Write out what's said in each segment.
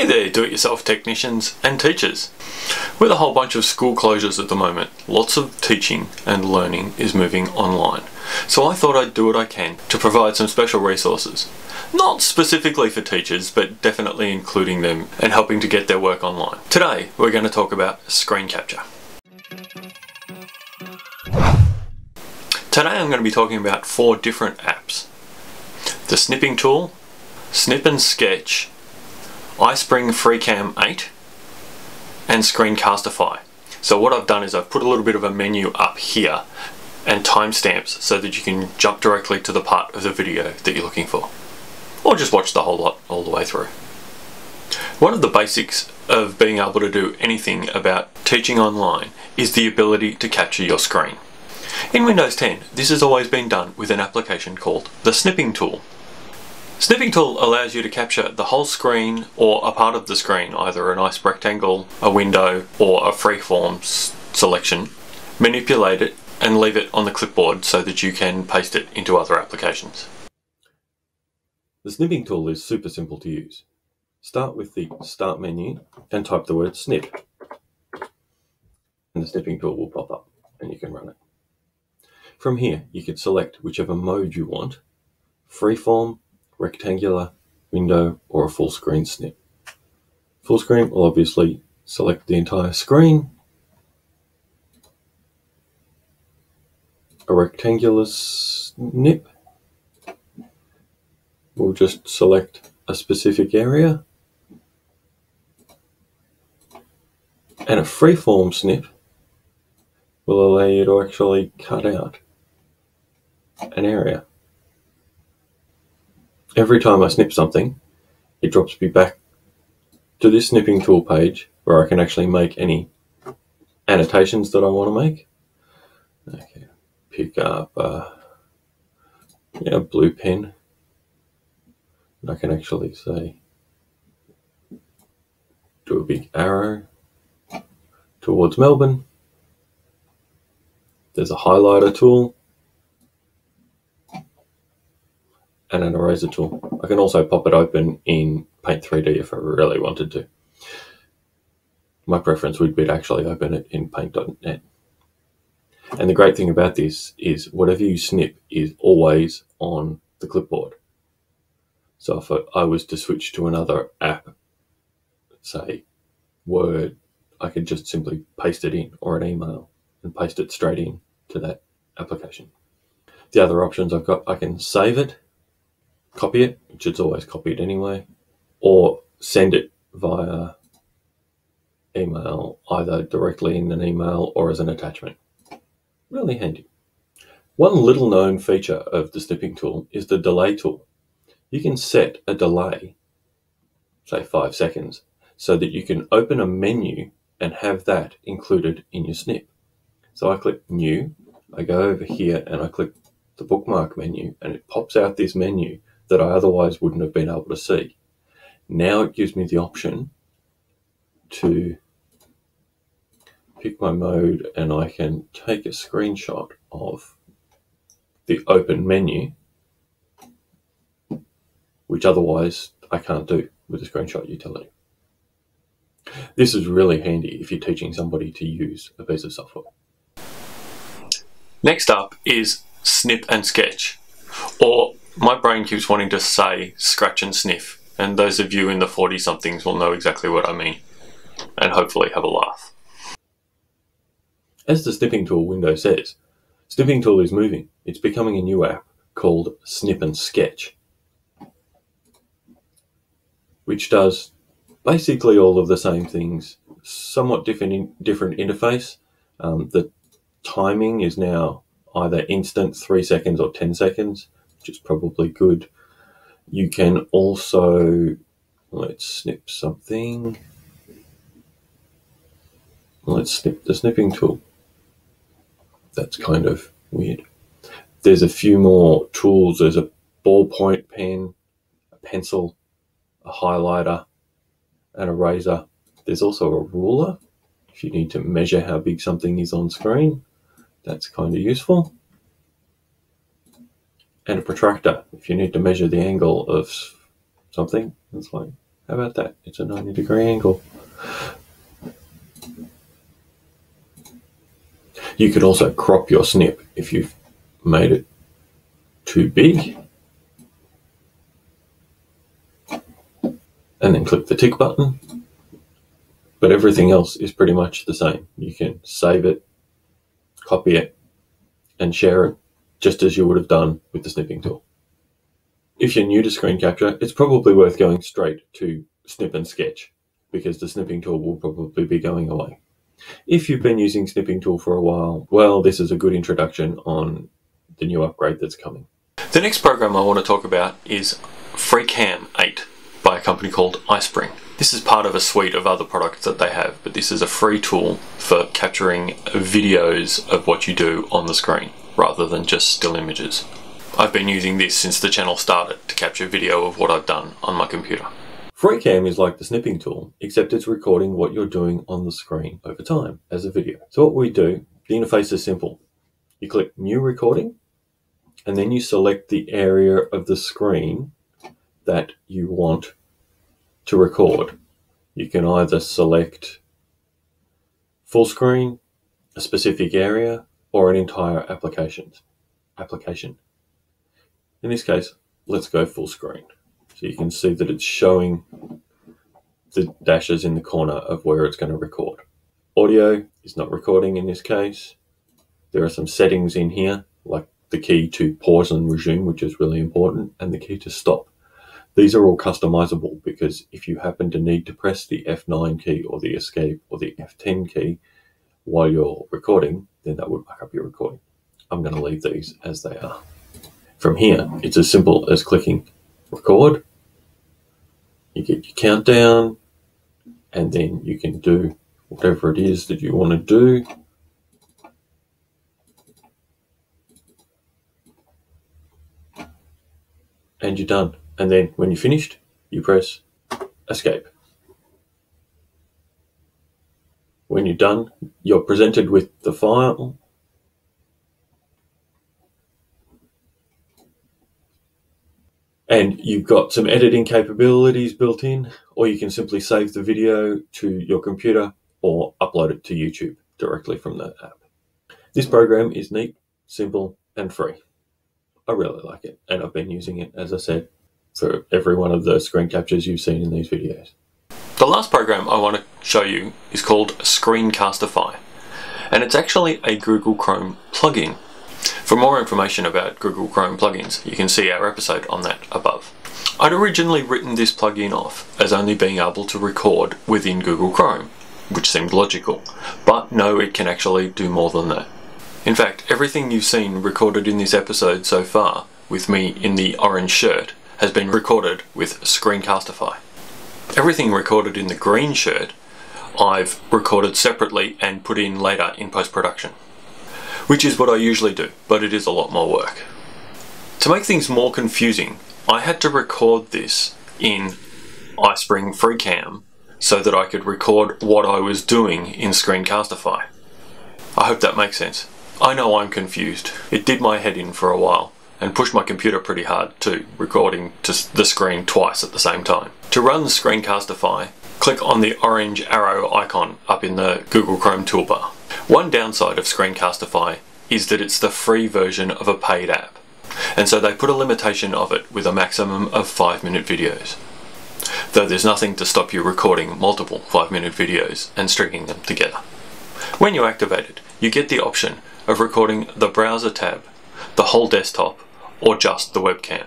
Hey there, do-it-yourself technicians and teachers. With a whole bunch of school closures at the moment, lots of teaching and learning is moving online. So I thought I'd do what I can to provide some special resources. Not specifically for teachers, but definitely including them and helping to get their work online. Today, we're going to talk about screen capture. Today I'm going to be talking about four different apps. The snipping tool, Snip and Sketch, iSpring FreeCam 8 and Screencastify. So what I've done is I've put a little bit of a menu up here and timestamps so that you can jump directly to the part of the video that you're looking for. Or just watch the whole lot all the way through. One of the basics of being able to do anything about teaching online is the ability to capture your screen. In Windows 10, this has always been done with an application called the Snipping Tool. Snipping tool allows you to capture the whole screen or a part of the screen, either a nice rectangle, a window, or a freeform selection, manipulate it and leave it on the clipboard so that you can paste it into other applications. The snipping tool is super simple to use. Start with the Start menu and type the word snip. And the snipping tool will pop up and you can run it. From here, you can select whichever mode you want, freeform, rectangular, window, or a full screen snip. Full screen will obviously select the entire screen. A rectangular snip will just select a specific area. And a freeform snip will allow you to actually cut out an area every time I snip something, it drops me back to this snipping tool page where I can actually make any annotations that I want to make. Okay, pick up uh, a yeah, blue pen. And I can actually say, do a big arrow towards Melbourne. There's a highlighter tool and an eraser tool. I can also pop it open in Paint 3D if I really wanted to. My preference would be to actually open it in Paint.net. And the great thing about this is whatever you snip is always on the clipboard. So if I was to switch to another app, say Word, I could just simply paste it in or an email and paste it straight in to that application. The other options I've got, I can save it copy it, which it's always copied anyway, or send it via email, either directly in an email or as an attachment. Really handy. One little known feature of the snipping tool is the delay tool. You can set a delay, say five seconds, so that you can open a menu and have that included in your snip. So I click new, I go over here and I click the bookmark menu and it pops out this menu that I otherwise wouldn't have been able to see. Now it gives me the option to pick my mode and I can take a screenshot of the open menu, which otherwise I can't do with the screenshot utility. This is really handy if you're teaching somebody to use a piece of software. Next up is Snip and Sketch, or my brain keeps wanting to say scratch and sniff, and those of you in the 40 somethings will know exactly what I mean, and hopefully have a laugh. As the snipping tool window says, snipping tool is moving. It's becoming a new app called Snip and Sketch, which does basically all of the same things, somewhat different different interface. Um, the timing is now either instant, three seconds, or 10 seconds which is probably good. You can also, let's snip something. Let's snip the snipping tool. That's kind of weird. There's a few more tools. There's a ballpoint pen, a pencil, a highlighter, and a razor. There's also a ruler if you need to measure how big something is on screen. That's kind of useful and a protractor if you need to measure the angle of something. It's like, How about that? It's a 90 degree angle. You can also crop your snip if you've made it too big. And then click the tick button. But everything else is pretty much the same. You can save it, copy it, and share it just as you would have done with the snipping tool. If you're new to screen capture, it's probably worth going straight to snip and sketch because the snipping tool will probably be going away. If you've been using Snipping Tool for a while, well, this is a good introduction on the new upgrade that's coming. The next program I want to talk about is FreeCam 8 by a company called iSpring. This is part of a suite of other products that they have, but this is a free tool for capturing videos of what you do on the screen rather than just still images. I've been using this since the channel started to capture video of what I've done on my computer. FreeCam is like the snipping tool, except it's recording what you're doing on the screen over time as a video. So what we do, the interface is simple. You click New Recording, and then you select the area of the screen that you want to record. You can either select full screen, a specific area, or an entire application. application. In this case, let's go full screen. So you can see that it's showing the dashes in the corner of where it's going to record. Audio is not recording in this case. There are some settings in here, like the key to pause and resume, which is really important, and the key to stop. These are all customizable because if you happen to need to press the F9 key or the escape or the F10 key while you're recording, then that would back up your recording. I'm going to leave these as they are. From here, it's as simple as clicking record you get your countdown, and then you can do whatever it is that you want to do. And you're done. And then when you're finished, you press escape. When you're done, you're presented with the file and you've got some editing capabilities built in, or you can simply save the video to your computer or upload it to YouTube directly from the app. This program is neat, simple, and free. I really like it, and I've been using it, as I said, for every one of the screen captures you've seen in these videos. The last program I want to show you is called Screencastify, and it's actually a Google Chrome plugin for more information about Google Chrome plugins, you can see our episode on that above. I'd originally written this plugin off as only being able to record within Google Chrome, which seemed logical, but no, it can actually do more than that. In fact, everything you've seen recorded in this episode so far, with me in the orange shirt, has been recorded with Screencastify. Everything recorded in the green shirt, I've recorded separately and put in later in post-production which is what I usually do, but it is a lot more work. To make things more confusing, I had to record this in iSpring FreeCam so that I could record what I was doing in Screencastify. I hope that makes sense. I know I'm confused. It did my head in for a while and pushed my computer pretty hard too, recording to the screen twice at the same time. To run Screencastify, click on the orange arrow icon up in the Google Chrome toolbar. One downside of Screencastify is that it's the free version of a paid app, and so they put a limitation of it with a maximum of 5 minute videos. Though there's nothing to stop you recording multiple 5 minute videos and stringing them together. When you activate it, you get the option of recording the browser tab, the whole desktop, or just the webcam.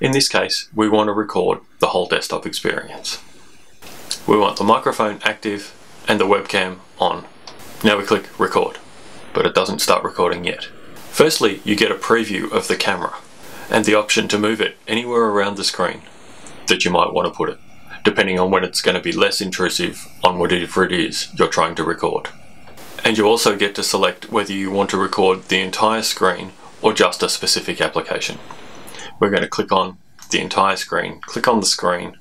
In this case, we want to record the whole desktop experience. We want the microphone active and the webcam on. Now we click record, but it doesn't start recording yet. Firstly, you get a preview of the camera and the option to move it anywhere around the screen that you might want to put it, depending on when it's going to be less intrusive on whatever it is you're trying to record. And you also get to select whether you want to record the entire screen or just a specific application. We're going to click on the entire screen, click on the screen,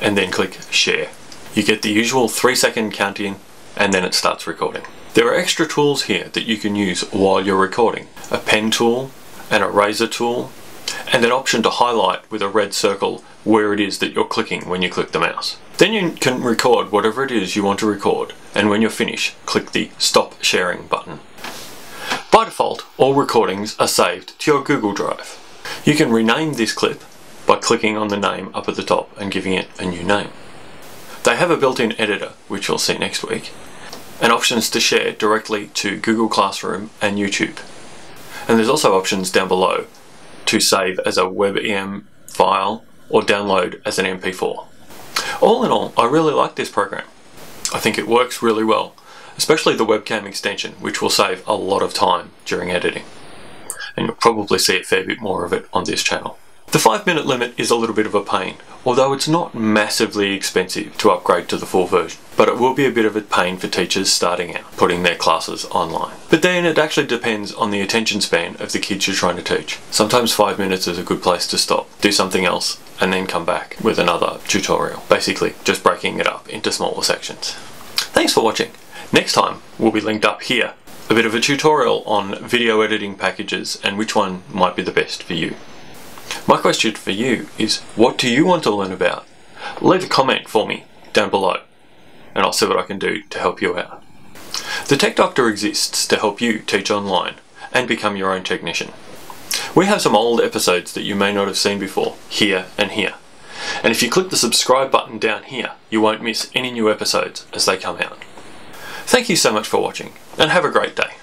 and then click share. You get the usual three second counting and then it starts recording. There are extra tools here that you can use while you're recording. A pen tool, an eraser tool, and an option to highlight with a red circle where it is that you're clicking when you click the mouse. Then you can record whatever it is you want to record, and when you're finished, click the Stop Sharing button. By default, all recordings are saved to your Google Drive. You can rename this clip by clicking on the name up at the top and giving it a new name. They have a built-in editor, which you'll see next week, and options to share directly to Google Classroom and YouTube. And there's also options down below to save as a WebM file or download as an MP4. All in all, I really like this program. I think it works really well, especially the webcam extension, which will save a lot of time during editing. And you'll probably see a fair bit more of it on this channel. The 5 minute limit is a little bit of a pain, although it's not massively expensive to upgrade to the full version. But it will be a bit of a pain for teachers starting out, putting their classes online. But then it actually depends on the attention span of the kids you're trying to teach. Sometimes 5 minutes is a good place to stop, do something else, and then come back with another tutorial. Basically, just breaking it up into smaller sections. Thanks for watching. Next time, we'll be linked up here. A bit of a tutorial on video editing packages and which one might be the best for you. My question for you is what do you want to learn about? Leave a comment for me down below and I'll see what I can do to help you out. The Tech Doctor exists to help you teach online and become your own technician. We have some old episodes that you may not have seen before, here and here. And if you click the subscribe button down here, you won't miss any new episodes as they come out. Thank you so much for watching, and have a great day.